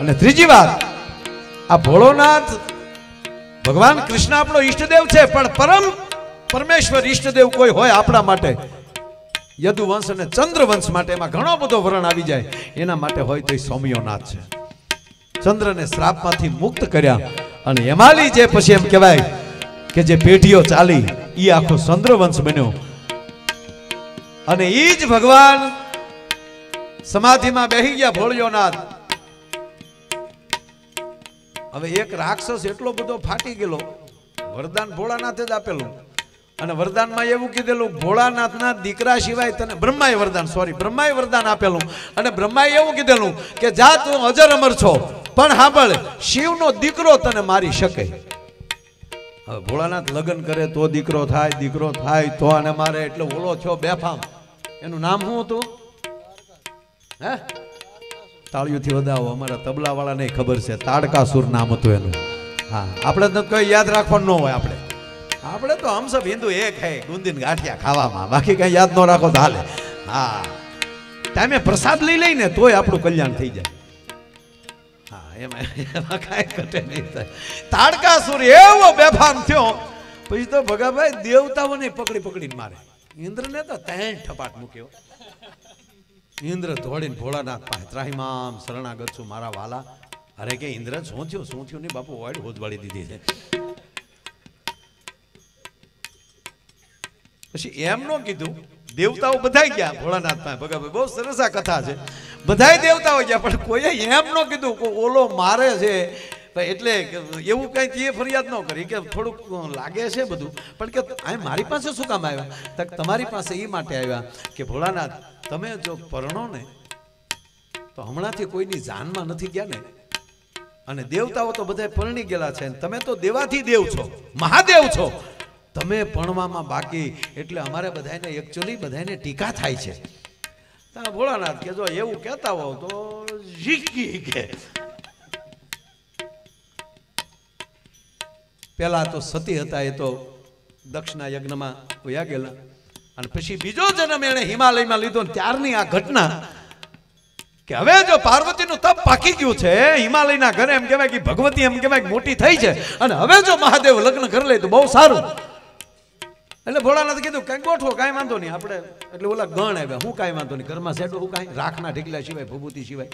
અને ત્રીજી વાત, આ ભોળોનાથ ભગવાન કૃષ્ણ આપણો ઈષ્ટદેવ છે, પણ પરમ પરમેશ્વર ઈષ્ટદેવ કોઈ હોય આપણા માટે. યદુવંશ અને ચંદ્રવંશ માટે એમાં ઘણો બધો વરણ આવી જાય. એના માટે હોય તો સૌમ્યોનાથ છે. ચંદ્રને શ્રાપમાંથી મુક્ત કર્યા અને એમાલી જે પછી એમ કહેવાય કે જે પેઢીઓ ચાલી એ આખો ચંદ્રવંશ બન્યો. અને એ જ ભગવાન સમાધિમાં બેહી ગયા ભોળિયોનાથ. હવે એક રાક્ષસ એટલો બધો ફાટી ગયેલો, વરદાન ભોળાનાથે જ આપેલું. અને વરદાનમાં એવું કીધેલું, ભોળાનાથના દીકરા સિવાય તને બ્રહ્માએ વરદાન સોરી બ્રહ્માએ વરદાન આપેલું. અને બ્રહ્માએ એવું કીધેલું કે, જા તું અજર અમર છો, પણ સાંભળ, શિવનો દીકરો તને મારી શકે. હવે ભોળાનાથ લગ્ન કરે, તો દીકરો થાય દીકરો થાય, તો આને મારે એટલે ઓલો થયો બેફામ. એનું નામ શું હતું? હે? તાળીઓથી વધાવો. અમારા તબલા વાળાને ખબર છે. તાડકાસુર નામ હતું એનું. હા, આપણે તો કઈ યાદ રાખવાનું ન હોય આપણે. આપણે તો હમ હિન્દુ એક હે, ગુંદીન ગાંઠિયા ખાવામાં. બાકી કઈ યાદ ન રાખો તો હાલે. હા. ટાઈમે પ્રસાદ લઈ લઈને તોય આપણું કલ્યાણ થઈ જાય. તાડકાસુર એવો બેફામ થયો. પછી તો ભગાભાઈ દેવતાઓને પકડી પકડીને મારે. ઇન્દ્રને તો ત્રણ ઠપાટ મૂક્યો. ઇન્દ્ર દોડીને ભોળાનાથ પાસે. ત્રાહિમામ, શરણાગત છું મારા વાલા. અરે કે ઇન્દ્ર, શું થયું? શું થયું નહીં? બાપુ વાડ હોજવાળી દીધી છે. પછી એમ નો કીધું, દેવતાઓ બધા ગયા ભોળાનાથ પાસે. ભગવાન, બહુ સરસ આ કથા છે. બધાય દેવતાઓ ગયા, પણ કોઈએ એમ નો કીધું ઓલો મારે છે એટલે એવું કઈ તે ફરિયાદ ન કરી કે થોડુંક લાગે છે બધું. પણ કે મારી પાસે શું કામ આવ્યા? તમારી પાસે એ માટે આવ્યા કે ભોળાનાથ, તમે જો પરણો ને તો હમણાંથી કોઈની જાનમાં નથી ગયા ને. અને દેવતાઓ તો બધા પરણી ગયેલા છે તમે તો દેવાથી દેવ છો, મહાદેવ છો. તમે ભણવામાં બાકી, એટલે અમારે બધાને એકચ્યુઅલી બધાને ટીકા થાય છે. ભોળાનાથ કે જો એવું કહેતા હોવ તો ઝીકી કે. પેલા તો સતી હતા એ તો દક્ષના યજ્ઞમાં વયા ગયેલા. અને પછી બીજો જન્મ એણે હિમાલયમાં લીધો ત્યારની આ ઘટના કે હવે જો પાર્વતીનું તપ પાકી ગયું છે, હિમાલયના ઘરે એમ કહેવાય કે ભગવતી એમ કહેવાય મોટી થઈ છે. અને હવે જો મહાદેવ લગ્ન કરી લે તો બહુ સારું. એટલે ભોળાનાથ કીધું, કઈ ગોઠવો, કાંઈ વાંધો નહીં, આપણે એટલે ઓલા ગણ આવ્યા. હું કાંઈ વાંધો નહીં, ઘરમાં સેટું હું કાંઈ રાખના ઢીકલા સિવાય, ભભૂતિ સિવાય.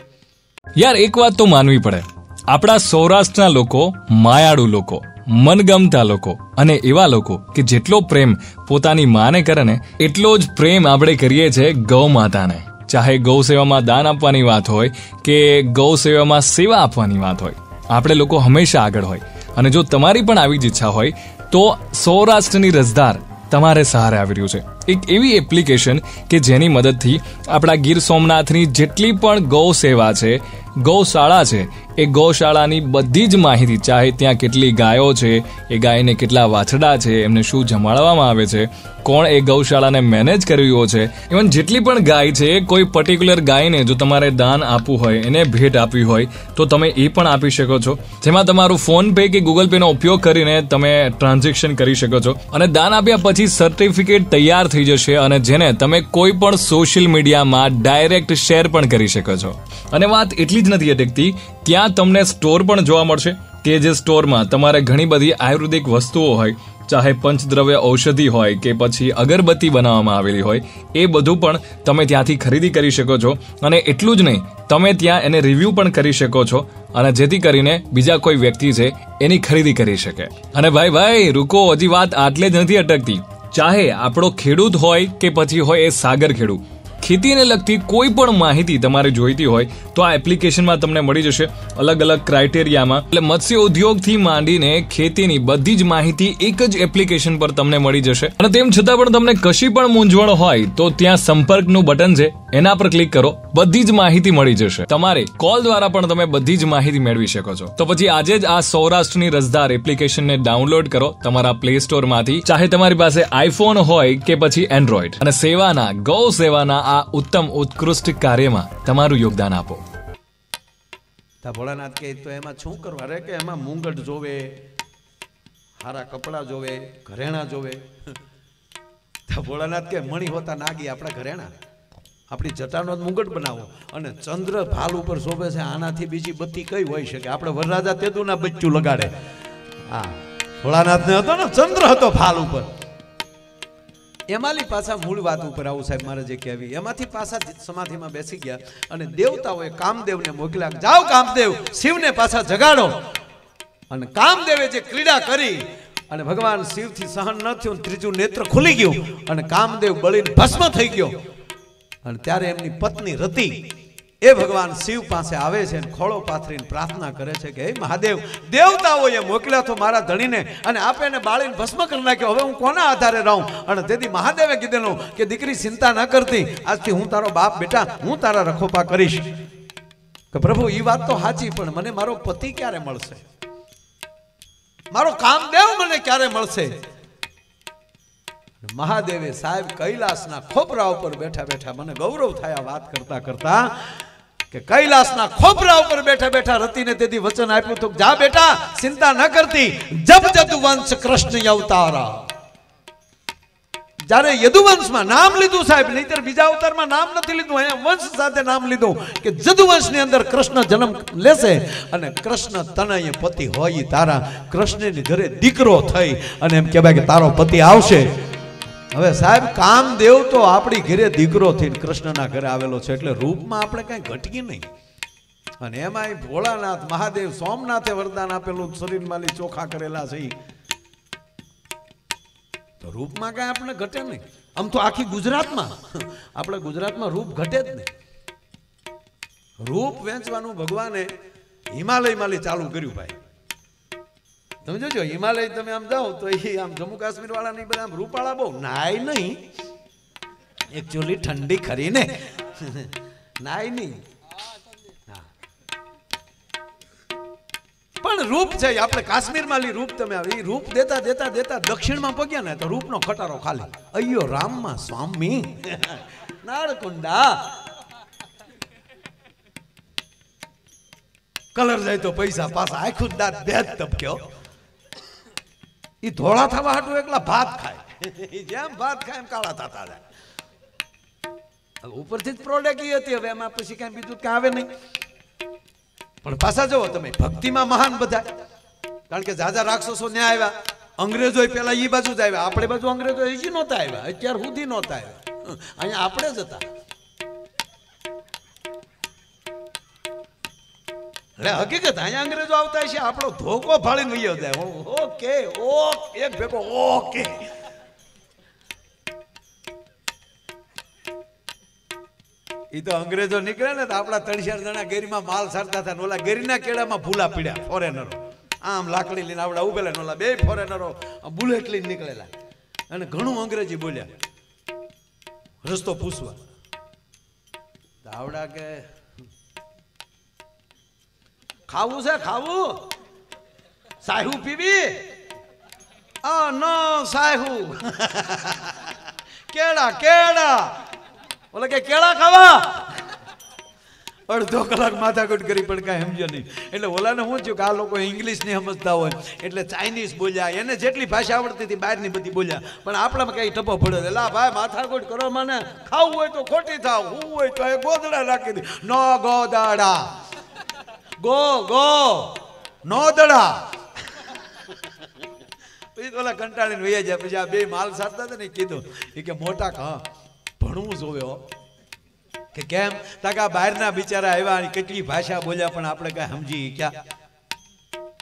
યાર, એક વાત તો માનવી પડે. આપણા સૌરાષ્ટ્રના લોકો માયાળુ લોકો. મનગમતા લોકો અને એવા લોકો કે જેટલો પ્રેમ પોતાની માને કરે ને, એટલો જ પ્રેમ આપણે કરીએ છીએ ગૌ માતાને. ચાહે ગૌ સેવામાં દાન આપવાની વાત હોય કે ગૌ સેવામાં સેવા આપવાની વાત હોય. આપણે લોકો હંમેશા આગળ હોય. અને જો તમારી પણ આવી જ ઈચ્છા હોય, તો સૌરાષ્ટ્રની રસદાર તમારે સહારે આવી રહ્યું છે. એક એવી એપ્લિકેશન કે જેની મદદથી આપણા ગીર સોમનાથની જેટલી પણ ગૌ સેવા છે ગૌશાળા છે, એ ગૌશાળાની બધી જ માહિતી, ચાહે ત્યાં કેટલી ગાયો છે, એ ગાયને કેટલા વાછડા છે, એમને શું જમાડવામાં આવે છે, કોણ એ ગૌશાળાને મેનેજ કરવી છે ઇવન જેટલી પણ ગાય છે, કોઈ પર્ટિક્યુલર ગાયને જો તમારે દાન આપવું હોય, એને ભેટ આપવી હોય, તો તમે એ પણ આપી શકો છો. જેમાં તમારું ફોન પે કે ગૂગલ પેનો ઉપયોગ કરીને તમે ટ્રાન્ઝેક્શન કરી શકો છો. અને દાન આપ્યા પછી સર્ટિફિકેટ તૈયાર થઈ જશે અને જેને તમે કોઈ પણ સોશિયલ મીડિયામાં ડાયરેક્ટ શેર પણ કરી શકો છો. અને વાત એટલી જ નથી અટકતી, ત્યાં તમને સ્ટોર પણ જોવા મળશે કે જે સ્ટોરમાં તમારે ઘણી બધી આયુર્વેદિક વસ્તુઓ હોય, ચાહે પંચદ્રવ્ય ઔષધિ હોય કે પછી અગરબત્તી બનાવવામાં આવેલી હોય, એ બધું પણ તમે ત્યાંથી ખરીદી કરી શકો છો. અને એટલું જ નહીં, તમે ત્યાં એને રિવ્યૂ પણ કરી શકો છો અને જેથી કરીને બીજા કોઈ વ્યક્તિ છે એની ખરીદી કરી શકે. અને ભાઈ ભાઈ, રૂકો, હજી વાત આટલે જ નથી અટકતી. ચાહે આપણો ખેડૂત હોય કે પછી હોય એ સાગર ખેડૂત. ખેતીને લગતી કોઈ પણ માહિતી તમારે જોઈતી હોય તો આ એપ્લિકેશનમાં તમને મળી જશે અલગ અલગ ક્રાઇટેરિયામાં. એટલે મત્સ્ય ઉદ્યોગથી માંડીને ખેતીની બધી જ માહિતી એક જ એપ્લિકેશન પર તમને મળી જશે. અને તેમ છતાં પણ તમને કશી પણ મૂંઝવણ હોય તો ત્યાં સંપર્કનું બટન છે. એના પર ક્લિક કરો. બધી જ માહિતી મળી જશે. તમારે કોલ દ્વારા પણ તમે બધી જ માહિતી મેળવી શકો છો. તો પછી આજે જ આ સૌરાષ્ટ્રની રસદાર એપ્લિકેશનને ડાઉનલોડ કરો તમારા પ્લે સ્ટોરમાંથી. ચાહે તમારી પાસે આઈફોન હોય કે પછી એન્ડ્રોઈડ અને સેવાના, ગૌ સેવાના આ ઉત્તમ ઉત્કૃષ્ટ કાર્યમાં તમારું યોગદાન આપો. ભોળાનાથ કે તો એમાં શું કરવા? રે કે એમાં મુંગટ જોવે, હારા કપડાં જોવે, ઘરેણા જોવે. ભોળાનાથ કે મણી હોતા નાગી આપણા ઘરેણા. આપણી જટાનો જ મુગટ બનાવો. અને ચંદ્ર ભાલ ઉપર શોભે છે, આનાથી બીજી બત્તી કઈ હોઈ શકે? આપણે વરરાજા તેદુના બચ્ચું લગાડે. હા, ભોળાનાથને હતો ને, ચંદ્ર હતો ભાલ ઉપર. એમાંની પાછા મૂળ વાત ઉપર આવું સાહેબ મારે જે કહેવી. એમાંથી પાછા સમાધિમાં બેસી ગયા અને દેવતાઓએ કામદેવને મોકલ્યા જાઓ કામદેવ, શિવને પાછા જગાડો. અને કામદેવે જે ક્રીડા કરી અને ભગવાન શિવથી સહન ન થયું ત્રીજું નેત્ર ખુલી ગયું અને કામદેવ બળીને ભસ્મ થઈ ગયો. અને ત્યારે એમની પત્ની રતિ એ ભગવાન શિવ પાસે આવે છે અને ખોળો પાથરીને પ્રાર્થના કરે છે કે, હે મહાદેવ, દેવતાઓએ મોકલ્યા તો મારા ધણીને અને આપે એને બાળીને ભસ્મ કરી નાખ્યો. હવે હું કોના આધારે રહું? અને તેથી મહાદેવે કીધેલું કે, દીકરી ચિંતા ન કરતી. આજથી હું તારો બાપ, બેટા, હું તારા રખોપા કરીશ. કે, પ્રભુ એ વાત તો સાચી, પણ મને મારો પતિ ક્યારે મળશે? મારો કામદેવ મને ક્યારે મળશે? મહાદેવે સાહેબ કૈલાસના ખોપરા ઉપર બેઠા બેઠા મને ગૌરવ થયા વાત કરતા કરતા કે કૈલાસના ખોપરા ઉપર બેઠા બેઠા રતિને તેથી વચન આપ્યું હતું જા બેટા, ચિંતા ન કરતી જબ જદુ વંશ કૃષ્ણ અવતારા. જ્યારે યદુવંશમાં નામ લીધું સાહેબ, નહીતર બીજા અવતારમાં નામ નથી લીધું, અહીંયા વંશ સાથે નામ લીધું કે જદુવંશની અંદર કૃષ્ણ જન્મ લેશે અને કૃષ્ણ તનય પતિ હોય તારા. કૃષ્ણની ઘરે દીકરો થઈ અને એમ કહેવાય કે તારો પતિ આવશે. હવે સાહેબ, કામદેવ તો આપણી ઘરે દીકરો થઈને કૃષ્ણના ઘરે આવેલો છે એટલે રૂપમાં આપણે કઈ ઘટકી નહીં. અને એમાંય ભોળાનાથ, મહાદેવ, સોમનાથે વરદાન આપેલું શરીરમાં ચોખા કરેલા છે તો રૂપમાં કાંઈ આપણે ઘટે નહીં. આમ તો આખી ગુજરાતમાં, આપણે ગુજરાતમાં રૂપ ઘટે જ નહીં. રૂપ વેચવાનું ભગવાને હિમાલયમાં ચાલુ કર્યું ભાઈ. તમે જોજો, હિમાલય તમે આમ જાઓ તો એ આમ જમ્મુ કાશ્મીર વાળા નહીં બધા રૂપાળા બહુ નાય નહીં. એકચ્યુઅલી ઠંડી ખરી ને. નાય નહીં. પણ રૂપ છે, આપણે કાશ્મીરમાં લી રૂપ તમે આવે, રૂપ દેતા દેતા દેતા દક્ષિણમાં પગ્યા ને તો રૂપનો ખટારો ખાલી. અయ్యో રામમાં સ્વામી. નાળકુંડા કલર જાય તો પૈસા પાછા આખું દાંત બે જ તબક્યો ઈ ધોળા થવા હાટું એકલા ભાત ખાય. જેમ ભાત ખાય એમ કાળા થતા જાય. ઉપરથી જ પ્રોડક્ટ ઈ હતી, હવે એમાં પછી કાંઈ બીજું કાંઈ આવે નહીં. પણ પાછા જુઓ તમે, ભક્તિમાં મહાન બધા. કારણ કે જાજા રાક્ષસો ને આવ્યા. અંગ્રેજો પેલા એ બાજુ જ આવ્યા. આપણે બાજુ અંગ્રેજો હજી નહોતા આવ્યા. અત્યાર સુધી નહોતા આવ્યા. અહીંયા આપણે જ હતા. એટલે હકીકત અહીંયા અંગ્રેજો આવતા છે આપણો ધોકો ફાળીને વયો જાય ઓકે ઓકે, એક ભેગો, ઓકે. એ તો અંગ્રેજો નીકળે ને તો આપણા ત્રણચાર જણા ગેરીમાં માલ સારતા હતા ઓલા ગેરીના કેળામાં ભૂલા પીડ્યા ફોરેનરો આમ લાકડી લઈને આવડા ઉભેલા ઓલા બે ફોરેનરો બુલેટ લઈને નીકળેલા. અને ઘણું અંગ્રેજી બોલ્યા. રસ્તો પૂછવા. આવડા કે ખાવું છે, ખાવું? સાહુ પીવી? આ ન સાહુ કેળા કેળા. ઓલે કે કેળા ખાવા? અડધો કલાક માથાકૂટ કરી, પણ કાંઈ સમજ્યો નહીં. એટલે ઓલાને શું થયું કે આ લોકો ઇંગ્લિશ નહીં સમજતા હોય. એટલે ચાઇનીઝ બોલ્યા, એને જેટલી ભાષા આવડતી હતી બહારની બધી બોલ્યા. પણ આપણામાં કઈ ટપો પડ્યો એટલે આ ભાઈ, માથાકૂટ કરો મને. ખાવું હોય તો ખોટી થાવ. હું હોય તો એ ગોદડા રાખી દે. ન ગોદાડા. Go go. નો દડા. પછી ઓલા કંટાળીને વૈયા જાય. પછી આ બે માલ સારતા હતા ને કીધું. એ કે, મોટા હા ભણવું જોવે કે કેમ? તાકા બહારના બિચારા આવ્યા અને કેટલી ભાષા બોલ્યા પણ આપણે કઈ સમજી ક્યાં?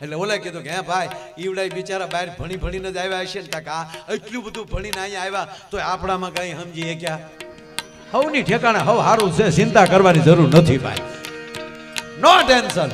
એટલે ઓલા કીધું કે, હે ભાઈ ઈવડા બિચારા બહાર ભણી ભણીને જ આવ્યા હશે ને તાકા એટલું બધું ભણીને અહીંયા આવ્યા તો આપણામાં કઈ સમજીએ ક્યાં? હવની ઠેકાણે હવ સારું છે, ચિંતા કરવાની જરૂર નથી, ભાઈ. નો ટેન્શન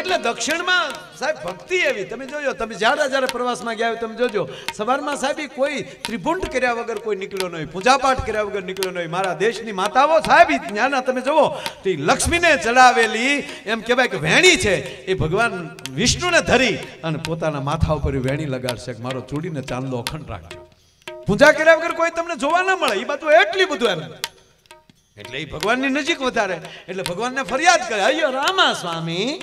એટલે દક્ષિણમાં સાહેબ ભક્તિ એવી. તમે જોજો, તમે જ્યારે જ્યારે પ્રવાસમાં ગયા તમે જોજો. સવારમાં સાહેબ કોઈ ત્રિભુંડ કર્યા વગર કોઈ નીકળ્યો નહીં પૂજાપાઠ કર્યા વગર નીકળ્યો નહીં મારા દેશની માતાઓ સાહેબ ઈ તમે જુઓ, તો લક્ષ્મીને ચડાવેલી એમ કહેવાય કે વેણી છે. એ ભગવાન વિષ્ણુને ધરી અને પોતાના માથા ઉપર વેણી લગાડશે મારો ચૂડીને ચાંદલો અખંડ રાખજો. પૂજા કર્યા વગર કોઈ તમને જોવા ના મળે. એ બાજુ એટલી બધું એમ. એટલે એ ભગવાનની નજીક વધારે. એટલે ભગવાનને ફરિયાદ કરે અયો રામા સ્વામી,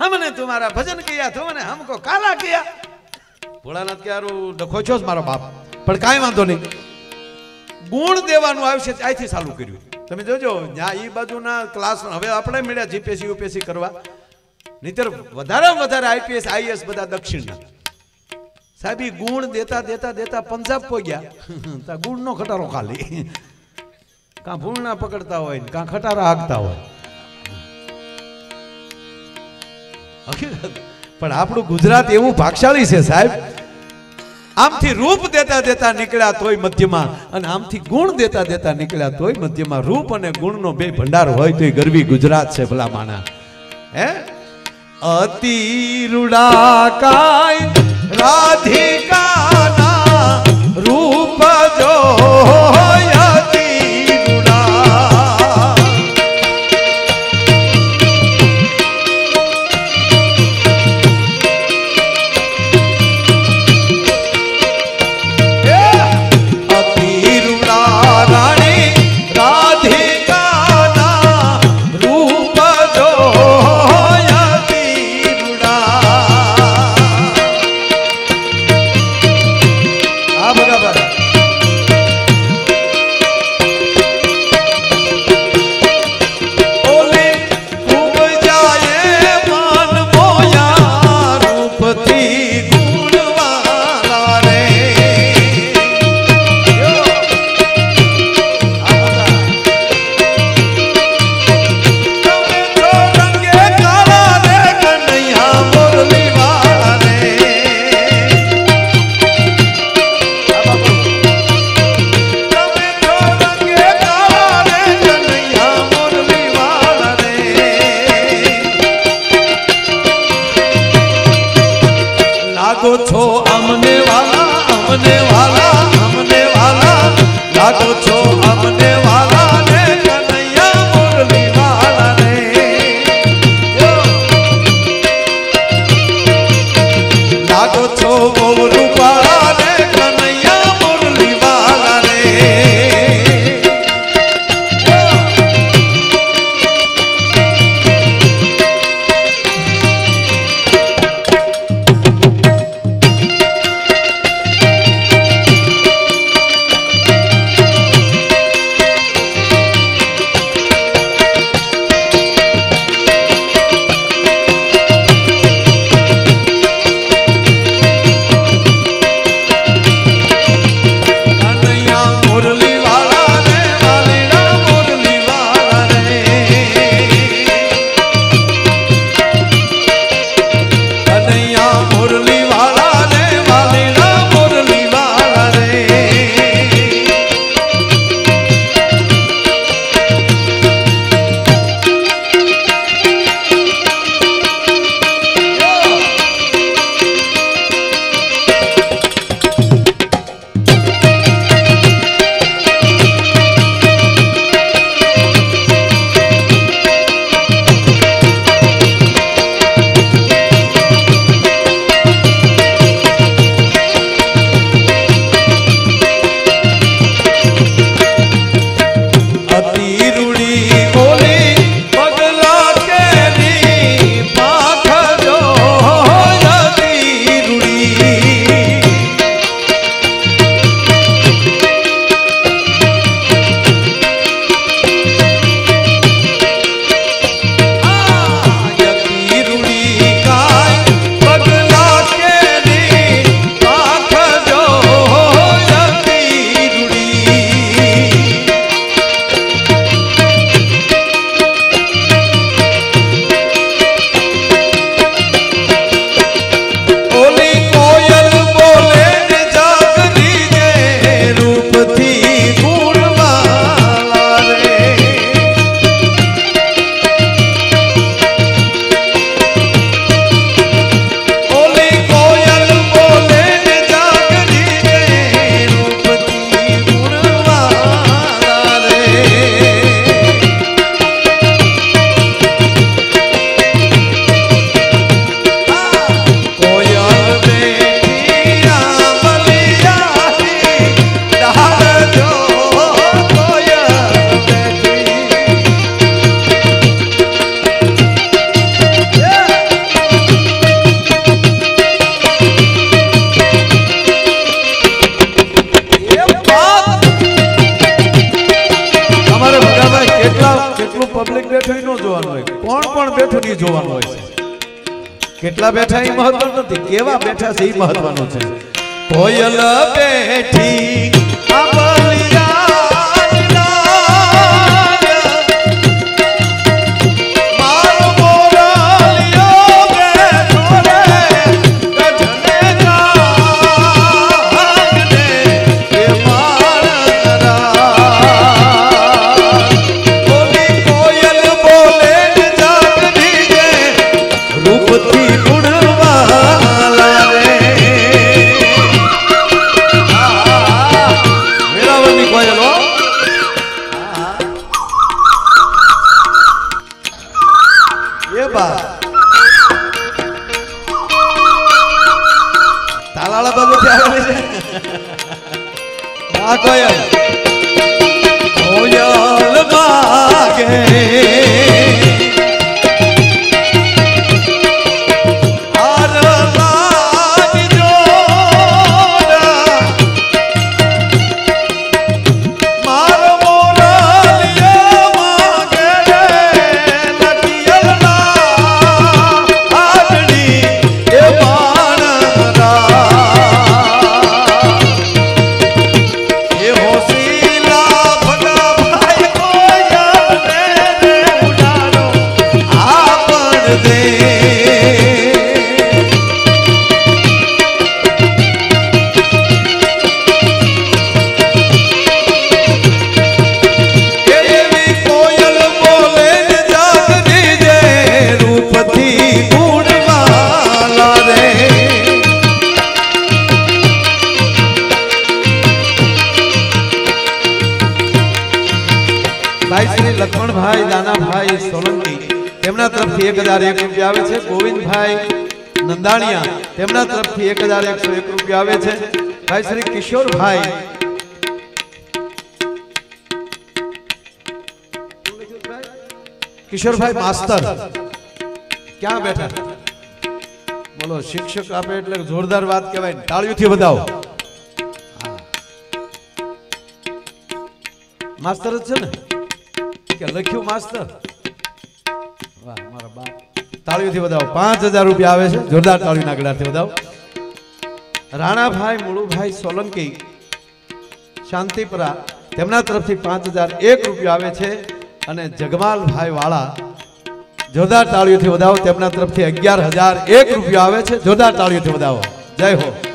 હમને તમારા ભજન કિયા તુમને હમકો કાલા કયા. ભોળાનાથ કે હારું ડખો છો જ મારો બાપ. પણ કાંઈ વાંધો નહીં. ગુણ દેવાનું આવશે ત્યાંથી ચાલુ કર્યું. તમે જોજો ત્યાં એ બાજુના ક્લાસ હવે આપણે મળ્યા જીપીએસસી યુપીએસસી કરવા. નહીતર વધારે વધારે આઈપીએસ આઈએસ બધા દક્ષિણના. સાહેબ ગુણ દેતા દેતા દેતા પંજાબ પહોંચ્યા. તા ગુણનો ખટારો ખાલી. કાં ભૂલના પકડતા હોય કાં ખટારા હાંકતા હોય. પણ આપણું ગુજરાત એવું ભાગશાળી છે સાહેબ. આમથી રૂપ દેતા દેતા નીકળ્યા તોય મધ્યમાં અને આમથી ગુણ દેતા દેતા નીકળ્યા તોય મધ્યમાં રૂપ અને ગુણનો બે ભંડાર હોય તોય ગરવી ગુજરાત છે ભલા માના. હે? અતિ રૂડા કાય રાધિકાના જોવાનું હોય છે. કેટલા બેઠા એ મહત્વ નથી, કેવા બેઠા છે એ મહત્વનું છે. કોયલ બેઠી તરફથી એક હજાર એકસો એક રૂપિયા આવે છે. ભાઈ શ્રી કિશોરભાઈ. કિશોરભાઈ માસ્તર. ક્યાં બેઠા? બોલો, શિક્ષક આપે એટલે જોરદાર વાત કહેવાય તાળીઓથી બતાવો માસ્તર જ છે ને? કે લખ્યું માસ્તર? વાહ, મારા બાપ. તાળીઓથી વધાવો. પાંચ હજાર રૂપિયા આવે છે. જોરદાર તાળીના ગળાથી વધાવો. રાણાભાઈ, મુળુભાઈ, સોલંકી, શાંતિપરા તેમના તરફથી પાંચ હજાર એક રૂપિયા આવે છે અને જગમાલભાઈ વાળા જોરદાર તાળીઓથી વધાવો. તેમના તરફથી અગિયાર હજાર એક રૂપિયા આવે છે. જોરદાર તાળીઓથી વધાવો. જય હો.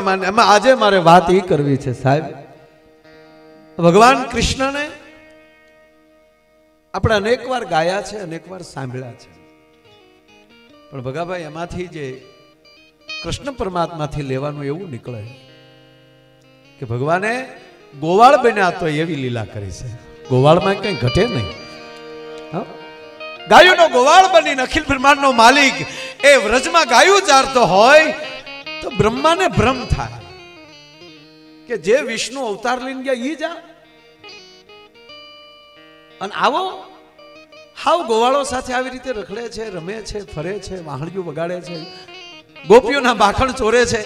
મહત્વ માંડે એમાં આજે મારે વાત એ કરવી છે, સાહેબ. ભગવાન કૃષ્ણને આપણે અનેક વાર ગાયા છે અનેક વાર સાંભળ્યા છે. પણ ભગાભાઈ, એમાંથી જે કૃષ્ણ પરમાત્માથી લેવાનું એવું નીકળે કે ભગવાને ગોવાળ બન્યા તો એવી લીલા કરી છે. ગોવાળમાં કઈ ઘટે નહીં? ગાયોનો ગોવાળ બની, અખિલ બ્રહ્માંડનો માલિક, એ વ્રજમાં ગાયું ચારતો હોય તો બ્રહ્માને ભ્રમ થાય કે જે વિષ્ણુ અવતાર લઈને ગયા, ઈ જા. અને આવો. હાવ ગોવાળો સાથે આવી રીતે રખડે છે, રમે છે, ફરે છે, વાહણિયું વગાડે છે, ગોપીઓના બાખણ ચોરે છે.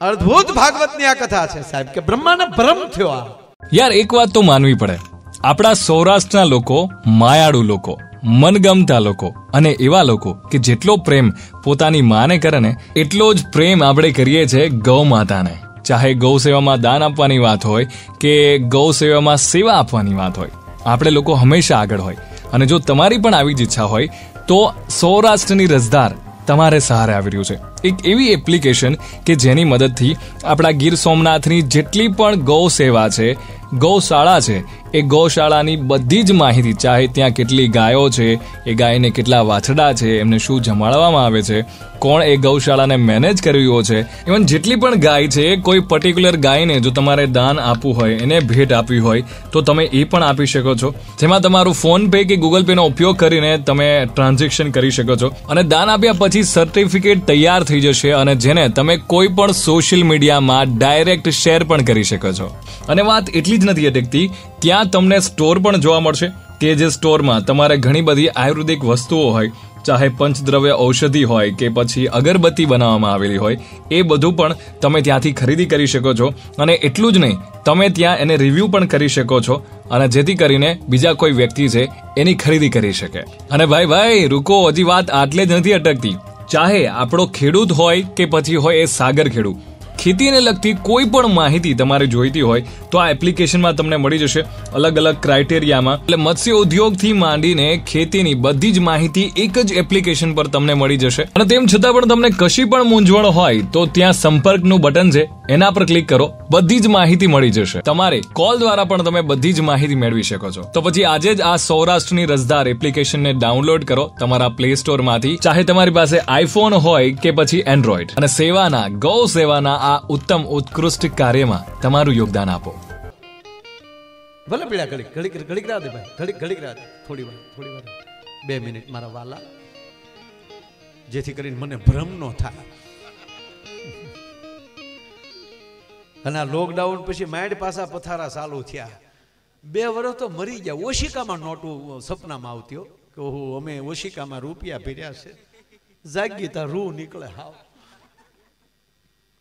અદ્ભુત ભાગવતની આ કથા છે સાહેબ, કે બ્રહ્માને ભ્રમ થયો આ. યાર, એક વાત તો માનવી પડે. આપણા સૌરાષ્ટ્રના લોકો, માયાળુ લોકો મનગમતા લોકો અને એવા લોકો કે જેટલો પ્રેમ પોતાની માને કરે ને, એટલો જ પ્રેમ આપણે કરીએ છીએ ગૌ માતાને. ચાહે ગૌ સેવામાં દાન આપવાની વાત હોય કે ગૌ સેવામાં સેવા આપવાની વાત હોય. આપણે લોકો હંમેશા આગળ હોય. અને જો તમારી પણ આવી જ ઈચ્છા હોય, તો સૌરાષ્ટ્રની રસદાર તમારે સહારે આવી રહ્યું છે. એક એવી એપ્લિકેશન કે જેની મદદથી આપણા ગીર સોમનાથની જેટલી પણ ગૌ સેવા છે ગૌશાળા છે, એ ગૌશાળાની બધી જ માહિતી, ચાહે ત્યાં કેટલી ગાયો છે, એ ગાયને કેટલા વાછડા છે, એમને શું જમાડવામાં આવે છે, કોણ એ ગૌશાળાને મેનેજ કરવી છે ઇવન જેટલી પણ ગાય છે, કોઈ પર્ટિક્યુલર ગાયને જો તમારે દાન આપવું હોય, એને ભેટ આપવી હોય, તો તમે એ પણ આપી શકો છો. જેમાં તમારું ફોન પે કે ગૂગલ પેનો ઉપયોગ કરીને તમે ટ્રાન્ઝેક્શન કરી શકો છો. અને દાન આપ્યા પછી સર્ટિફિકેટ તૈયાર થઈ જશે અને જેને તમે કોઈ પણ સોશિયલ મીડિયામાં ડાયરેક્ટ શેર પણ કરી શકો છો. અને વાત એટલી જ નથી અટકતી, ત્યાં તમને સ્ટોર પણ જોવા મળશે. કે જે સ્ટોરમાં તમારે ઘણી બધી આયુર્વેદિક વસ્તુઓ હોય, ચાહે પંચદ્રવ્ય ઔષધિ હોય કે પછી અગરબત્તી બનાવવામાં આવેલી હોય, એ બધું પણ તમે ત્યાંથી ખરીદી કરી શકો છો. અને એટલું જ નહીં, તમે ત્યાં એને રિવ્યૂ પણ કરી શકો છો. અને જેથી કરીને બીજા કોઈ વ્યક્તિ છે, એની ખરીદી કરી શકે. અને ભાઈ ભાઈ, રૂકો, હજી વાત આટલે જ નથી અટકતી. ચાહે આપણો ખેડૂત હોય કે પછી હોય એ સાગર ખેડૂત. ખેતીને લગતી કોઈ પણ માહિતી તમારે જોઈતી હોય તો આ એપ્લિકેશનમાં તમને મળી જશે અલગ અલગ ક્રાઇટેરિયામાં. એટલે મત્સ્ય ઉદ્યોગથી માંડીને ખેતીની બધી જ માહિતી એક જ એપ્લિકેશન પર તમને મળી જશે. અને તેમ છતાં પણ તમને કશી પણ મૂંઝવણ હોય તો ત્યાં સંપર્કનું બટન છે એના પર ક્લિક કરો, બધી જ માહિતી મળી જશે. તમારે કોલ દ્વારા પણ તમે બધી જ માહિતી મેળવી શકો છો. તો પછી આજે જ આ સૌરાષ્ટ્રની રસદાર એપ્લિકેશનને ડાઉનલોડ કરો તમારા પ્લે સ્ટોરમાંથી ચાહે તમારી પાસે આઈફોન હોય કે પછી એન્ડ્રોઈડ અને સેવાના, ગૌ સેવાના આ ઉત્તમ ઉત્કૃષ્ટ કાર્યમાં તમારું યોગદાન આપો. ભલે પીડા ઘડીક ઘડીક ઘડીક રાત ભાઈ. ઘડીક ઘડીક રાત થોડી વાર થોડી વાર. બે મિનિટ મારા વાલા. જેથી કરીને મને ભ્રમ ન થાય. અને લોકડાઉન પછી માઇન્ડ પાછા પથારા ચાલુ થયા. બે વર્ષ તો મરી ગયા. ઓશિકામાં નોટું સપનામાં આવતી કે ઓહો, અમે ઓશિકામાં રૂપિયા ભર્યા છે. જાગી તા રૂ નીકળે હાવ.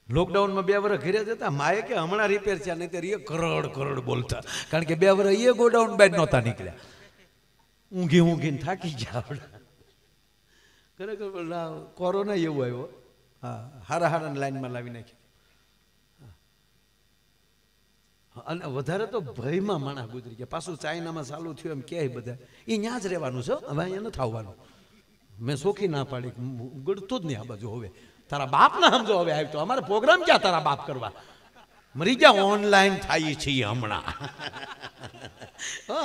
લોકડાઉનમાં બે વર્ષ ઘરે જતા માએ કે હમણાં રિપેર થયા નહીં એ કરોડ કરોડ બોલતા. કારણ કે બે વર્ષ એ ગોડાઉન બેડ નહોતા નીકળ્યા. ઊંઘી ઊંઘીને થાકી ગયા આપણે. ખરેખર કોરોના એવું આવ્યો. હા, હારા હારાને લાઈનમાં લાવી નાખ્યા. અને વધારે તો ભયમાં માણસ ગુજરી ગયા. પાછું ચાઇનામાં ચાલુ થયું એમ કહે બધા. એ ત્યાં જ રહેવાનું છે, હવે અહીંયા નથી આવવાનું. મેં સોખી ના પાડી ગળતું જ નહીં આ બાજુ હવે. તારા બાપ ના સમજો હવે આવ્યો તો. અમારે પ્રોગ્રામ ક્યાં તારા બાપ કરવા? મરી ગયા ઓનલાઈન થાય છીએ હમણાં.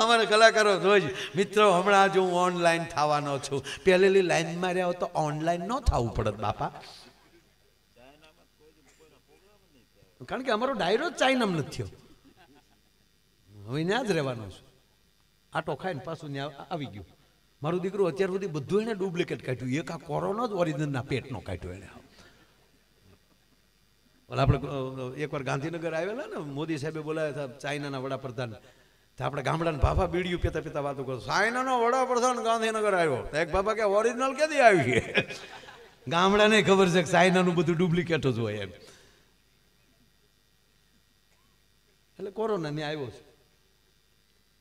અમારે કલાકારો રોજ મિત્રો, હમણાં જ હું ઓનલાઈન થવાનો છું. પહેલેલી લાઈનમાં રહ્યા તો ઓનલાઈન ન થવું પડત, બાપા. કારણ કે અમારો ડાયરો ચાઇનામાં નથી થયો. હવે ત્યાં જ રહેવાનો છું. આટો ખાઈને પાછું ત્યાં આવી ગયું. મારું દીકરું અત્યાર સુધી બધું એને ડુપ્લિકેટ કાઢ્યું. એક આ કોરોના જ ઓરિજિનલના પેટનો કાઢ્યો એને. આપણે એકવાર ગાંધીનગર આવેલા ને, મોદી સાહેબે બોલાવ્યા હતા ચાઇનાના વડાપ્રધાન. તો આપણે ગામડાના ભાભા બીડીયું પીતા પીતા વાતો કરો ચાઇનાનો વડાપ્રધાન ગાંધીનગર આવ્યો. એક બાબા કે, ઓરિજિનલ ક્યાંથી છે? ગામડાને ખબર છે કે ચાઇનાનું બધું ડુપ્લિકેટ જ હોય એમ. એટલે કોરોના ને આવ્યો છે.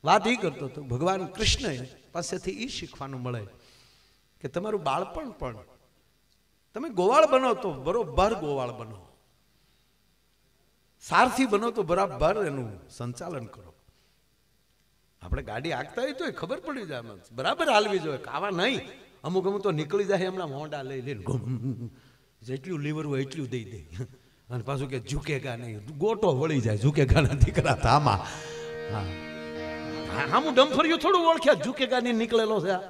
વાત એ કરતો હતો, ભગવાન કૃષ્ણ પાસેથી એ શીખવાનું મળે કે તમારું બાળપણ પણ, તમે ગોવાળ બનો તો બરોબર ગોવાળ બનો. સારથી બનો તો બરાબર એનું સંચાલન કરો. આપણે ગાડી આગતા હોય તો ખબર પડી જાય આમાં. બરાબર હાલવી જોઈએ કાવા નહીં. અમુક અમુક તો નીકળી જાય હમણાં મોંડા લઈ લઈને. જેટલું લીવર હોય એટલું દઈ દે. અને પાછું કે ઝૂકેગા નહીં. ગોટો વળી જાય, ઝૂકેગા ના દીકરા ધામા હા. હા હું ડમ્ફર્યું થોડું ઓળખ્યા ઝૂકેગા નહીં નીકળેલો છે આ.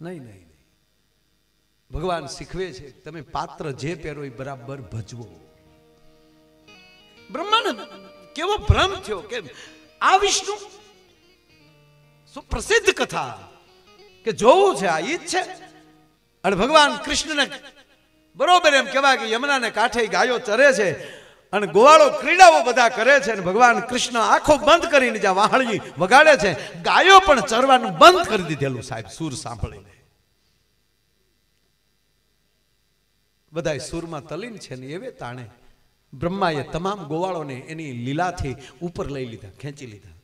નહીં નહીં ભગવાન શીખવે છે તમે પાત્ર જે પહેરો એ બરાબર ભજવો. બ્રહ્માનંદ કેવો ભ્રમ થયો કે આ વિષ્ણુ સુપ્રસિદ્ધ પ્રસિદ્ધ કથા કે જોવું છે આ ઈ જ છે. અને ભગવાન કૃષ્ણને બરોબર એમ કહેવાય કે યમુનાને કાંઠે ગાયો ચરે છે. અને ગોવાળો ક્રીડાઓ બધા કરે છે અને ભગવાન કૃષ્ણ આંખો બંધ કરીને જ્યાં વાહળી વગાડે છે, ગાયો પણ ચરવાનું બંધ કરી દીધેલું સાહેબ, સુર સાંભળીને. બધા સુરમાં તલીન છે ને એવે તાણે બ્રહ્માએ તમામ ગોવાળોને એની લીલાથી ઉપર લઈ લીધા, ખેંચી લીધા.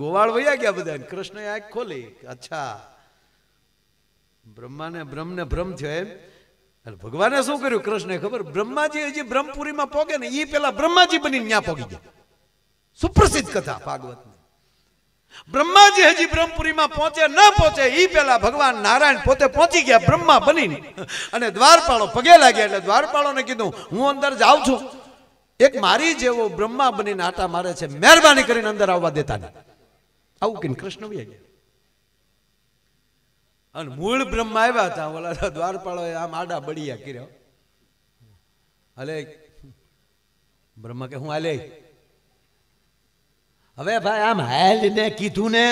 ગોવાળ વયા ગયા બધા કૃષ્ણએ આંખ ખોલી, અચ્છા. બ્રહ્માને બ્રહ્મને ભ્રમ થયો એમ. એટલે ભગવાને શું કર્યું? કૃષ્ણે ખબર? બ્રહ્માજી હજી બ્રહ્મપુરીમાં પોગે ને એ પેલા બ્રહ્માજી બનીને ત્યાં પોગી ગયા. સુપ્રસિદ્ધ કથા, ભાગવતની. બ્રહ્માજી હજી બ્રહ્મપુરીમાં પહોંચે, ન પહોંચે એ પેલા ભગવાન નારાયણ પોતે પહોંચી ગયા બ્રહ્મા બનીને. અને દ્વારપાળો પગે લાગ્યા એટલે દ્વારપાળોને કીધું, હું અંદર જાઉં છું. એક મારી જેવો બ્રહ્મા બનીને આટા મારે છે. મહેરબાની કરીને અંદર આવવા દેતા નહીં. આવું કહીને કૃષ્ણ ગયા. અને મૂળ બ્રહ્મા આવ્યા હતા. ઓલા દ્વારપાળો આમ આડા બળિયા કર્યો. હલે, બ્રહ્મા કે હું હાલે? હવે ભાઈ આમ હાલ ને કીધું ને,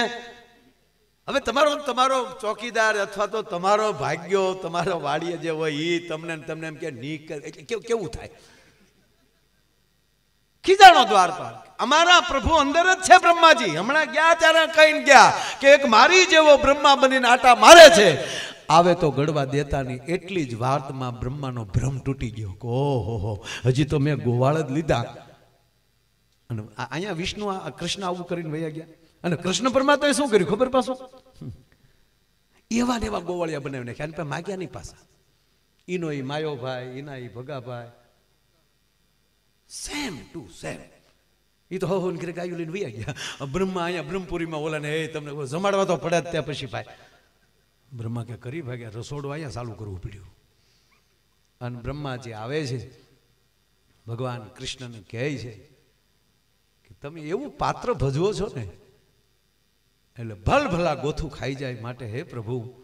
હવે તમારો તમારો ચોકીદાર અથવા તો તમારો ભાગ્યો, તમારો વાડીએ જે હોય એ તમને તમને એમ કે ની કર એટલે કેવું થાય? ખીજાણો દ્વારપાલ અમારા પ્રભુ અંદર જ છે બ્રહ્માજી. હમણાં ગયા ત્યારે કહીને ગયા કે એક મારી જેવો બ્રહ્મા બનીને આટા મારે છે. આવે તો ગળવા દેતા નહીં એટલી જ વાતમાં બ્રહ્માનો ભ્રમ તૂટી ગયો. ઓહો હજી તો મેં ગોવાળ જ લીધા. અને અહીંયા વિષ્ણુ, આ કૃષ્ણ આવું કરીને વયા ગયા. અને કૃષ્ણ પરમાત્માએ શું કર્યું ખબર પાછું? એવા ને એવા ગોવાળિયા બનાવી અને પછી માગ્યા નહીં પાછા. એનો એ માયો ભાઈ, ઈના ભગા ભગાભાઈ સેમ ટુ સેમ એ તો હો કરે ગાયું લઈને વૈયા ગયા. બ્રહ્મા અહીંયા બ્રહ્મપુરીમાં ઓલાને એ, તમને જમાડવા તો પડે જ ત્યાં પછી ભાઈ. બ્રહ્મા કે, કરી ભાગ્યા, રસોડું અહીંયા ચાલુ કરવું પડ્યું. અને બ્રહ્માજી આવે છે, ભગવાન કૃષ્ણને કહે છે કે, તમે એવું પાત્ર ભજવો છો ને, એટલે ભલ ભલા ગોથું ખાઈ જાય માટે, હે પ્રભુ,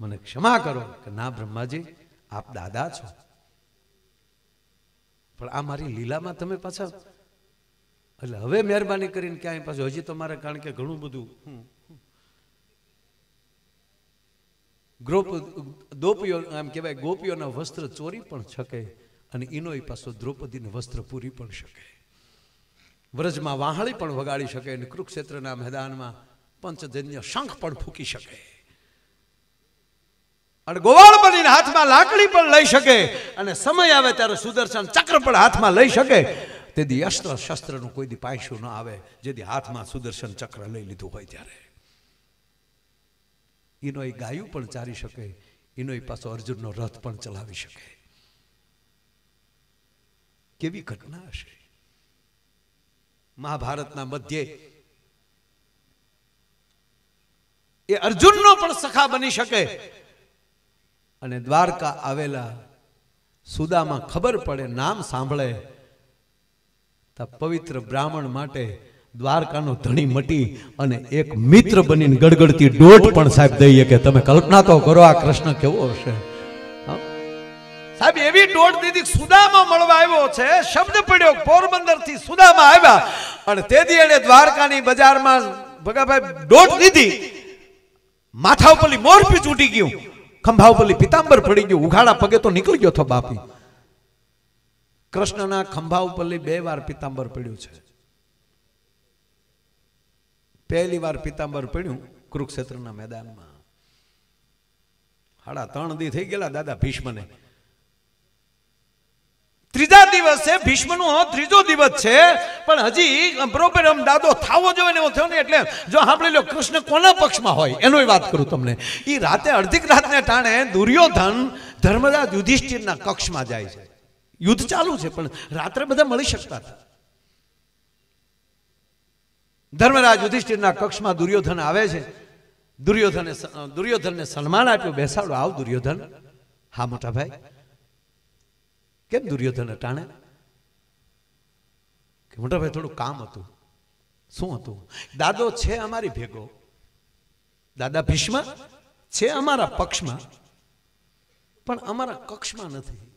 મને ક્ષમા કરો. કે, ના બ્રહ્માજી, આપ દાદા છો. પણ આ મારી લીલામાં તમે પાછા એટલે હવે મહેરબાની કરીને ક્યાંય પાછું. હજી તો મારે કારણ કે ઘણું બધું. ગ્રોપ દોપીઓ આમ કહેવાય, ગોપીઓના વસ્ત્ર ચોરી પણ શકે અને એનોય પાછો દ્રૌપદીને વસ્ત્ર પૂરી પણ શકે. વ્રજમાં વાહળી પણ વગાડી શકે અને કુરુક્ષેત્રના મેદાનમાં પંચજન્ય શંખ પણ ફૂકી શકે. અને ગોવાળ બનીને હાથમાં લાકડી પણ લઈ શકે. અને સમય આવે ત્યારે સુદર્શન ચક્ર પણ હાથમાં લઈ શકે. તેથી અસ્ત્ર શસ્ત્રનું કોઈ દી પાયશું ન આવે જેથી હાથમાં સુદર્શન ચક્ર લઈ લીધું હોય ત્યારે. એનો એ ગાયું પણ ચારી શકે એનો એ પાછો અર્જુનનો રથ પણ ચલાવી શકે. કેવી ઘટના હશે? મહાભારતના મધ્યે એ અર્જુનનો પણ સખા બની શકે. અને દ્વારકા આવેલા સુદામાં ખબર પડે, નામ સાંભળે પવિત્ર બ્રાહ્મણ માટે દ્વારકાનો ધણી મટી અને એક મિત્ર બનીને ગડગડતી દોઢ પણ સાહેબ દઈએ કે તમે કલ્પના તો કરો આ કૃષ્ણ કેવો હશે. સાહેબ, એવી દોઢ દીધી સુદામાં મળવા આવ્યો છે. શબ્દ પડ્યો પોરબંદરથી સુદામાં આવ્યા. અને તેથી એને દ્વારકાની બજારમાં ભગાભાઈ દોઢ દીધી. માથા ઉપરલી મોરપી ચૂટી ગયું. ખંભા ઉપરલી પિતાંબર પડી ગયું. ઉઘાડા પગે તો નીકળી ગયો થો બાપી. કૃષ્ણના ખંભા ઉપરલી બે વાર પિત્તાંબર પડ્યું છે. પહેલી વાર પિત્તાંબર પડ્યું કુરુક્ષેત્રના મેદાનમાં. હાડા ત્રણ દી થઈ ગયેલા દાદા ભીષ્મને. ત્રીજા દિવસે ભીષ્મનો ત્રીજો દિવસ છે, પણ હજી બરોબર આમ દાદો થાવો જોઈએ ને એવો થયો ને એટલે જો સાંભળી લો, કૃષ્ણ કોના પક્ષમાં હોય એનો વાત કરું તમને. એ રાતે અડધીક રાતને ટાણે દુર્યોધન ધર્મરાજ યુધિષ્ઠિરના કક્ષમાં જાય છે. યુદ્ધ ચાલુ છે, પણ રાત્રે બધા મળી શકતા હતા. ધર્મરાજ યુધિષ્ઠિરના કક્ષમાં દુર્યોધન આવે છે. દુર્યોધને દુર્યોધનને સન્માન આપ્યું. બેસાડો, આવ દુર્યોધન. હા, મોટા ભાઈ. કેમ દુર્યોધન અટાણે કે મોટા ભાઈ, થોડું કામ હતું. શું હતું? દાદો છે અમારી ભેગો. દાદા ભીષ્મ છે અમારા પક્ષમાં. પણ અમારા કક્ષમાં નથી.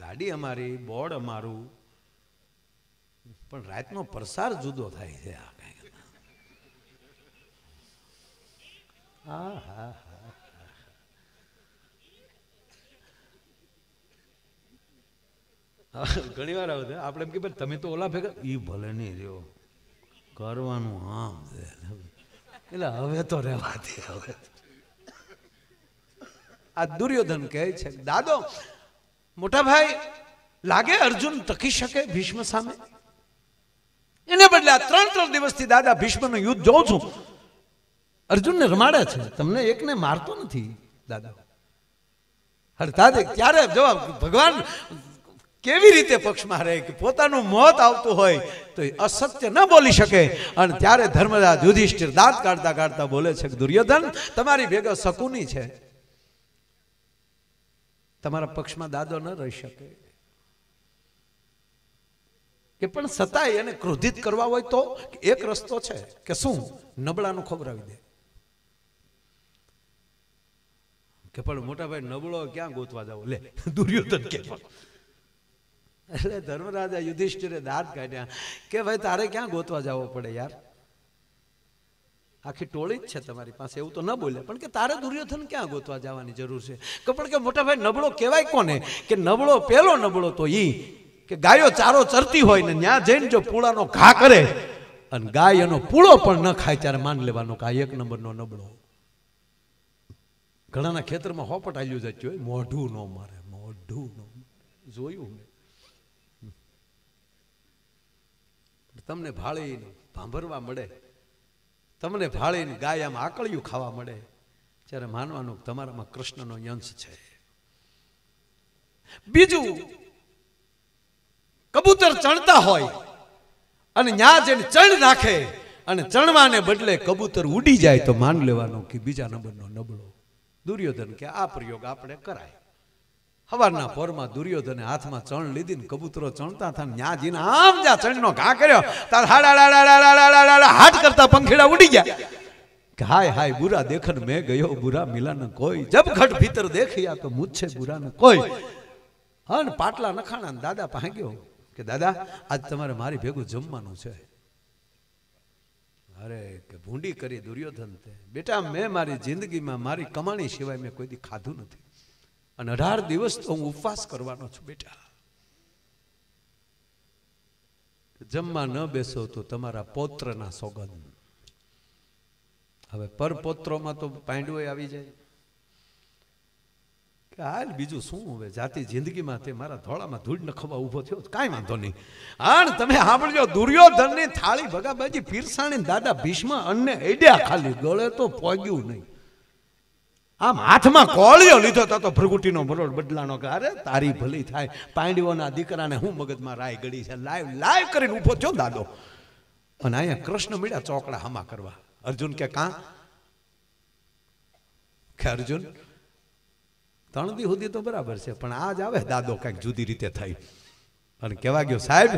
ગાડી અમારી બોર્ડ અમારું. પણ રાતનો પ્રસાર જુદો થાય છે આ કઈ. હા હા ઘણી વાર આવે આપણે એમ કે ભાઈ તમે તો ઓલા ભેગા એ ભલે નહીં રહ્યો. કરવાનું આમ છે. એટલે હવે તો રહેવાથી હવે આ દુર્યોધન કહે છે દાદો મોટા ભાઈ, લાગે અર્જુન ટકી શકે ભીષ્મ સામે? એને બદલે આ ત્રણ ત્રણ દિવસથી દાદા ભીષ્મનું યુદ્ધ જોઉં છું. અર્જુનને રમાડે છે. તમને એકને મારતો નથી, દાદા. હડતા દે ક્યારે જવાબ, ભગવાન, કેવી રીતે પક્ષમાં રહે? કે પોતાનું મોત આવતું હોય તો એ અસત્ય ન બોલી શકે. અને ત્યારે ધર્મરાજ યુધિષ્ઠિર દાંત કાઢતા કાઢતા બોલે છે કે, દુર્યોધન, તમારી ભેગો શકુની છે. તમારા પક્ષમાં દાદો ન રહી શકે. કે પણ સતાય એને ક્રોધિત કરવા હોય તો એક રસ્તો છે કે શું? નબળાનું ખબરાવી દે. કે પણ મોટા ભાઈ નબળો ક્યાં ગોતવા જાવ? લે, દુર્યોધન કે પણ. એટલે ધર્મરાજા યુધિષ્ઠિરે દાંત કાઢ્યા. કે ભાઈ, તારે ક્યાં ગોતવા જવો પડે યાર? આખી ટોળી જ છે તમારી પાસે, એવું તો ન બોલે. પણ કે તારે દુર્યોધન ક્યાં ગોતવા જવાની જરૂર છે? કે પણ કે મોટા ભાઈ, નબળો કહેવાય કોને? કે નબળો, પેલો નબળો તો ઈ કે ગાયો ચારો ચરતી હોય ને ત્યાં જઈને જો પૂળાનો ઘા કરે અને ગાય એનો પૂળો પણ ન ખાય ત્યારે માન લેવાનો કે એક નંબરનો નબળો. ઘણાના ખેતરમાં હોપટ આવ્યું જતું હોય મોઢું ન મારે, મોઢું ન જોયું તમને ભાળીને ભાંભરવા મળે. તમને ભાળીને ગાય આમ આકળિયું ખાવા મળે, ત્યારે માનવાનું તમારામાં કૃષ્ણનો અંશ છે. બીજું, કબૂતર ચણતા હોય અને ન્યા જેને ચણ નાખે અને ચણવાને બદલે કબૂતર ઉડી જાય તો માન લેવાનો કે બીજા નંબરનો નબળો. દુર્યોધન કે આ પ્રયોગ આપણે કરાય. હવારના પોરમાં દુર્યોધને હાથમાં ચણ લીધી ને કબૂતરો ચણતા હતા ન્યા જીને આમ જ્યાં ચણનો ઘા કર્યો, તાર હાડા હાથ કરતા પંખીડા ઉડી ગયા. હાય હાય બુરા દેખન મેં ગયો, બુરા મિલાન કોઈ. જબ ઘટ ભીતર દેખ્યા તો મુછે બુરા ન કોઈ. હન પાટલા નખાણા દાદા ભાગ્યો. કે દાદા, આજ તમારે મારી ભેગું જમવાનું છે. અરે, કે ભૂંડી કરી દુર્યોધન તે. બેટા, મેં મારી જિંદગીમાં મારી કમાણી સિવાય મેં કોઈ દી ખાધું નથી. અને અઢાર દિવસ તો હું ઉપવાસ કરવાનો છું, બેટા. જમવા ન બેસો તો તમારા પૌત્રના સોગંદ. હવે પરપોત્રોમાં તો પાંડવો આવી જાય. કે હાલ બીજું શું હવે? જાતિ જિંદગીમાં તે મારા ધોળામાં ધૂળ નખવા ઊભો થયો. કાંઈ વાંધો નહીં. આણ તમે સાંભળજો, દુર્યોધનની થાળી ભગાબાજી પીરસાણી દાદા ભીષ્મ અન્ને એડ્યા ખાલી. ગળે તો પોગ્યું નહીં. આમ હાથમાં કોળિયો લીધો તો તો ભ્રગુટીનો ભરોડ બદલાનો કે, અરે, તારી ભલી થાય. પાંડવોના દીકરાને હું મગજમાં રાય ગળી છે. લાઈવ લાઈવ કરીને ઊભો થયો દાદો. અને અહીંયા કૃષ્ણ મળ્યા ચોકડા હમા કરવા. અર્જુન કે, કાં? કે, અર્જુન, ત્રણ દી સુધી તો બરાબર છે, પણ આજ આવે દાદો કંઈક જુદી રીતે થઈ અને કહેવા ગયો, સાહેબ,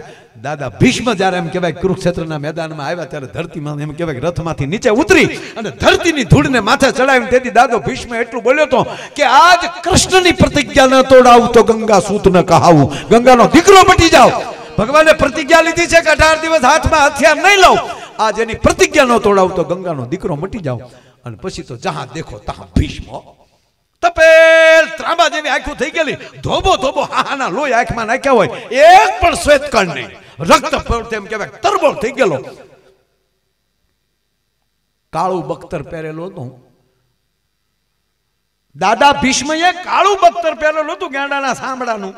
દાદા ભીષ્મ જ્યારે એમ કહેવાય કુરુક્ષેત્રના મેદાનમાં આવ્યા ત્યારે ધરતીમાં એમ કહેવાય રથમાંથી નીચે ઉતરી અને ધરતીની ધૂળને માથે ચડાવીને તેથી દાદો ભીષ્મ એટલું બોલ્યો તો કે આજ કૃષ્ણની પ્રતિજ્ઞા ન તોડાવું તો ગંગા સૂત ન કહાવું. ગંગાનો દીકરો મટી જાવ ભગવાને પ્રતિજ્ઞા લીધી છે કે અઢાર દિવસ હાથમાં હથિયાર નહીં લઉં. આજ એની પ્રતિજ્ઞા ન તોડાવું તો ગંગાનો દીકરો મટી જાવ અને પછી તો જહાં દેખો, તહાં ભીષ્મ. તપેલ ત્રાંબા જેવી આંખો થઈ ગયેલી. ધોબો ધોબો હાહાના લોહી આંખમાં નાખ્યા હોય. એક પણ શ્વેત કણ નહીં. રક્ત પ્રવૃત્તિ એમ કહેવાય તરબોળ થઈ ગયેલો. કાળું બખ્તર પહેરેલો હતો. દાદા ભીષ્મએ કાળું બખ્તર પહેરેલું હતું ગાંડાના સાંભળાનું.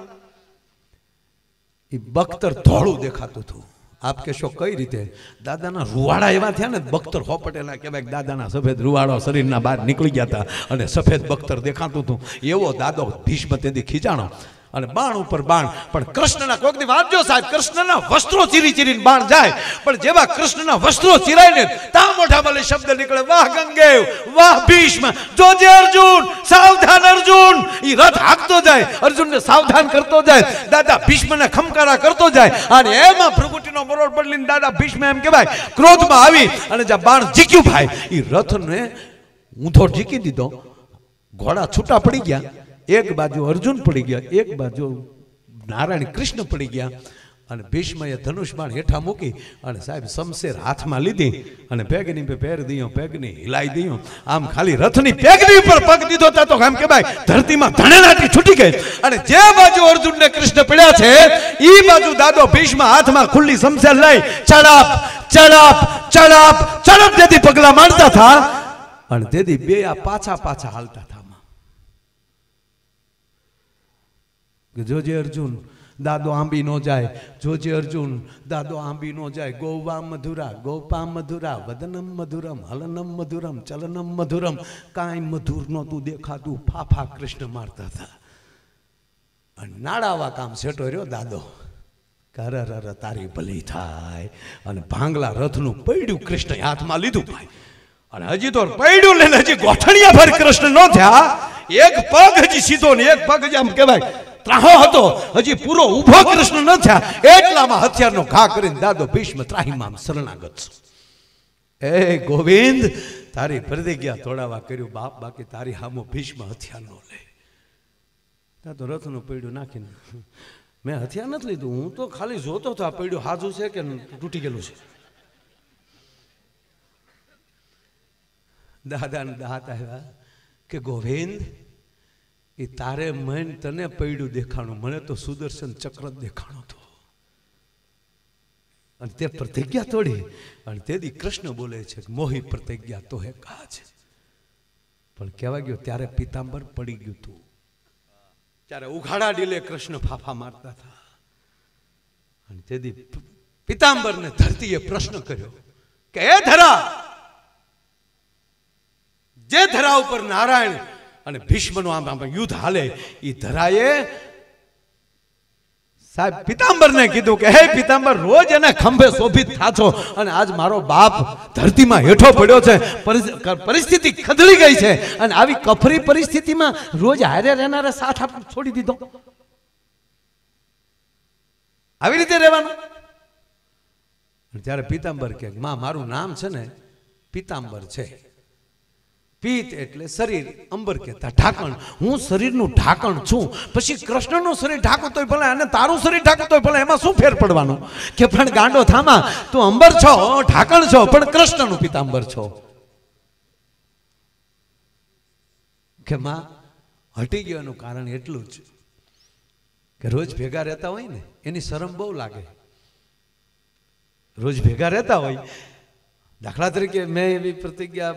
એ બખ્તર ધોળું દેખાતું હતું. આપ કહેશો કઈ રીતે? દાદાના રૂવાડા એવા થયા ને, બખ્તર હોપટેલા કહેવાય દાદાના સફેદ રૂવાડો શરીરના બહાર નીકળી ગયા હતા અને સફેદ બખ્તર દેખાતું હતું. એવો દાદો ભીષ્મ તેથી ખીચાણો અને બાણ ઉપર બાણ. પણ કૃષ્ણના કોઈક દી વાંચજો સાહેબ, કૃષ્ણના વસ્ત્રો ચીરી ચીરીને બાણ જાય. પણ જેવા કૃષ્ણના વસ્ત્રો ચીરાય ને તા મોઢામાં શબ્દ નીકળે, વાહ ગંગેવ, વાહ ભીષ્મ જોજે અર્જુન, સાવધાન અર્જુન. ઈ રથ હાંકતો જાય, અર્જુનને સાવધાન કરતો જાય, દાદા ભીષ્મને ખમકારા કરતો જાય. અને એમાં ભ્રુકુટીનો મરોડ બદલીને દાદા ભીષ્મ એમ કહેવાય, ક્રોધમાં આવી અને જ્યાં બાણ જીક્યું ભાઈ, ઈ રથને ઊંધો ઢીકી દીધો. ઘોડા છૂટા પડી ગયા. એક બાજુ અર્જુન પડી ગયા, એક બાજુ નારાયણ કૃષ્ણ પડી ગયા અને ભીષ્મએ ધનુષ હેઠા મૂકી અને સાહેબ શમશેર હાથમાં લીધી અને પેગની પે પહેરી દીયો પેગની હિલાઈ દીયો. આમ ખાલી રથની પેગની ઉપર પગ દીધો તા આમ કે ભાઈ ધરતીમાં ધણેનાટી છૂટી ગઈ. અને જે બાજુ અર્જુન ને કૃષ્ણ પડ્યા છે, ઈ બાજુ દાદો ભીષ્મ હાથમાં ખુલ્લી શમશેર લઈ ચડાપ ચડાપ ચડાપ ચડપ તેથી પગલા માંડતા હતા અને તેથી બે આ પાછા પાછા હાલતા થા. જોજે અર્જુન દાદો આંબી નો જાય જોજે અર્જુન દાદો આંબી નો જાય, ગોવા મધુરા, ગોપા મધુરા, વદનમ મધુરમ, હલનમ મધુરમ, ચલનમ મધુરમ, કાંઈ મધુર નહોતું દેખાતું, ફાફા કૃષ્ણ મારતા હતા. અને નાડાવા કામ સેટો રહ્યો દાદો. કર તારી ભલી થાય. અને ભાંગલા રથનું પૈડું કૃષ્ણ હાથમાં લીધું ભાઈ. અને હજી તો પૈડું લઈને હજી ગોઠણિયા ભર કૃષ્ણ ન થયા. એક પગ હજી સીધો ને એક પગ હજી આમ કહેવાય. ત્રાહો હતો. હજી પૂરો ઊભો કૃષ્ણ ન થયા. એટલામાં હથિયારનો ઘા કરીને દાદો ભીષ્મ ત્રાહીમામ શરણાગત એ ગોવિંદ, તારી પ્રતિજ્ઞા તોડાવા કર્યું, બાપ બાકી તારી હામો ભીષ્મ હથિયાર નો લે. ત્યાં તો રથનું પૈડું નાખીને, મેં હથિયાર નથી લીધું, હું તો ખાલી જોતો હતો આ પૈડું હાજુ છે કે તૂટી ગયેલું છે. દાદાને દાંત આવ્યા કે ગોવિંદ એ તારે મન તને પૈડું દેખાણું. મને તો સુદર્શન ચક્ર જ દેખાણો હતો. અને તે પ્રતિજ્ઞા તોડી અને તેથી કૃષ્ણ બોલે છે મોહી પ્રતિજ્ઞા તો હે કાજ પણ કહેવા ગયો, ત્યારે પિતાંબર પડી ગયું તું. ત્યારે ઉઘાડા ડીલે કૃષ્ણ ફાફા મારતા હતા. અને તેથી પિતાંબરને ધરતીએ પ્રશ્ન કર્યો કે એ ધરા! જે ધરા ઉપર નારાયણ અને ભીષ્મનું આમ આમ યુદ્ધ હાલે એ ધરાએ. સાહેબ, પિતાંબરને કીધું કે, હે પિતાંબર, રોજ એને ખંભે શોભિત થાચો. અને આજ મારો બાપ ધરતીમાં હેઠો પડ્યો છે પરિસ્થિતિ ખદડી ગઈ છે. અને આવી કફરી પરિસ્થિતિમાં રોજ હારે રહેનારે સાથ આપ છોડી દીધો. આવી રીતે રહેવાનું. જ્યારે પિતાંબર કે, માં, મારું નામ છે ને પિતાંબર છે. પિત્ત એટલે શરીર. અંબર કહેતા ઢાંકણ. હું શરીરનું ઢાંકણ છું. પછી કૃષ્ણનું શરીર ઢાંકો ભલે, અને તારું શરીર ઢાંકો ભલે, એમાં શું ફેર પડવાનો? કે પણ ગાંડો થામા, તું અંબર છો, ઢાંકણ છો, પણ કૃષ્ણનું પિતાંબર છો. કે માં, હટી ગયાનું કારણ એટલું જ કે રોજ ભેગા રહેતા હોય ને, એની શરમ બહુ લાગે. રોજ ભેગા રહેતા હોય દાખલા તરીકે મેં એવી પ્રતિજ્ઞા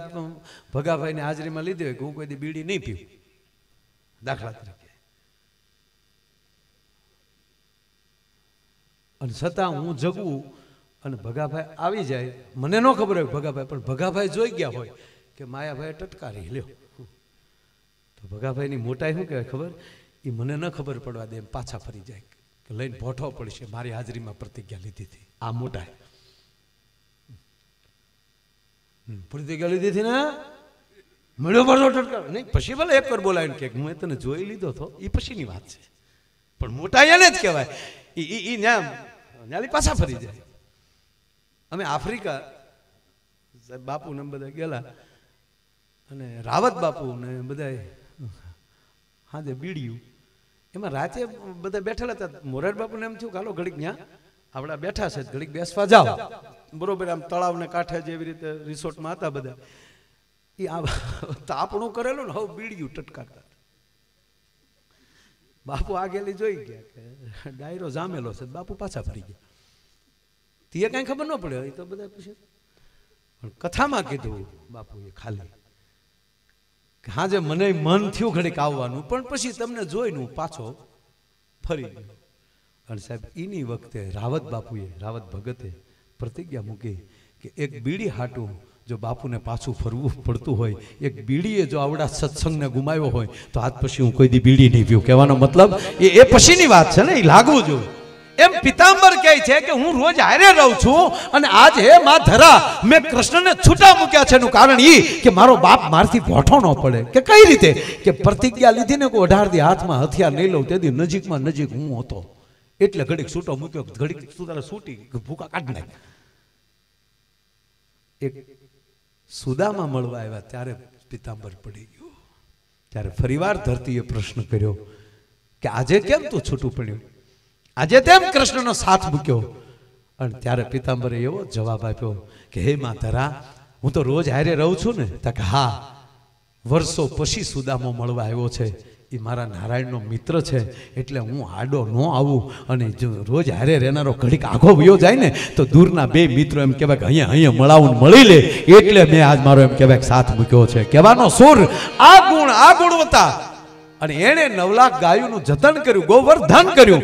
ભગાભાઈની હાજરીમાં લીધી હોય કે હું કોઈ દી બીડી નહીં પીવું. દાખલા તરીકે. અને છતાં હું જગવું અને ભગાભાઈ આવી જાય. મને ન ખબર હોય ભગાભાઈ, પણ ભગાભાઈ જોઈ ગયા હોય કે માયાભાઈ ટટકારી લ્યો. તો ભગાભાઈની મોટાઈ શું કહેવાય ખબર? એ મને ન ખબર પડવા દે, એમ પાછા ફરી જાય કે લઈને ભોઠો પડશે, મારી હાજરીમાં પ્રતિજ્ઞા લીધી હતી. આ મોટાઈ. પ્રતિજ્ઞા લીધી હતી ને મળ્યો પડતો ટટકાર નહીં, પછી ભલે એક વાર બોલાવીને કે એ તને જોઈ લીધો તો એ પછીની વાત છે. પણ મોટા એને જ કહેવાય. એ એ ન્યા, ન્યાલી પાછા ફરી જાય. અમે આફ્રિકા બાપુ ને બધા ગયેલા. અને રાવત બાપુ ને બધા હાજે બીડિયું. એમાં રાતે બધા બેઠેલા હતા. મોરાર બાપુને એમ થયું કાલો ઘડીક ન્યા આપણા બેઠા છે, ઘડીક બેસવા જાઓ. બરોબર, આમ તળાવને કાંઠે જેવી રીતે રિસોર્ટમાં હતા બધા. એ આ તાપણું કરેલું ને, હવે બીડિયું ટટકાતા બાપુ આગેલી જોઈ ગયા કે ડાયરો જામેલો છે, બાપુ પાછા ફરી ગયા. તે કાંઈ ખબર ન પડ્યો એ તો બધા પૂછે. પણ કથામાં કીધું બાપુએ ખાલી કે હા જે મને મન થયું ઘડીક આવવાનું, પણ પછી તમને જોઈને પાછો ફરી ગયો. અને સાહેબ એની વખતે રાવત બાપુએ, રાવત ભગતે પ્રતિજ્ઞા મૂકી કે એક બીડી હાટું જો બાપુને પાછું ફરવું પડતું હોય, એક બીડીએ જો આવડા સત્સંગને ગુમાવ્યો હોય, તો આજ પછી હું કોઈ દી બીડી નહીં પીવું કહેવાનો મતલબ એ એ પછીની વાત છે ને, એ લાગવું જોઈએ એમ પિતાંબર કહે છે કે હું રોજ હારે રહું છું અને આજ હે માં ધરા, મેં કૃષ્ણને છૂટા મૂક્યા છે એનું કારણ એ કે મારો બાપ મારથી ભોઠો ન પડે. કે કઈ રીતે? કે પ્રતિજ્ઞા લીધીને કોઈ અઢાર હાથમાં હથિયાર નહીં લઉં તેથી નજીકમાં નજીક હું હતો. એટલે ઘડીક છૂટો મૂક્યો, ઘડીક સુધારો છૂટી ભૂકા કાઢ નાખ એક સુદામાં મળવા આવ્યા ત્યારે પિતાંબર પડી ગયો. ત્યારે ફરીવાર ધરતીએ પ્રશ્ન કર્યો કે આજે કેમ તું છૂટું પડ્યું? આજે તેમ કૃષ્ણનો સાથ મૂક્યો. અને ત્યારે પિતાંબરે એવો જવાબ આપ્યો કે, હે મા ધરા હું તો રોજ હારે રહું છું ને. તક હા, વર્ષો પછી સુદામો મળવા આવ્યો છે. એ મારા નારાયણનો મિત્ર છે, એટલે હું આડો ન આવું. અને જો રોજ હારે રહેનારો ઘડીક આખો વયો જાય ને, તો દૂરના બે મિત્રો એમ કહેવાય કે અહીંયા અહીંયા મળાવું મળી લે. એટલે મેં આજ મારો એમ કહેવાય સાથ મૂક્યો છે. કહેવાનો સુર, આ ગુણ, આ ગુણવત્તા. અને એણે નવ લાખ ગાયોનું જતન કર્યું, ગોવર્ધન કર્યું.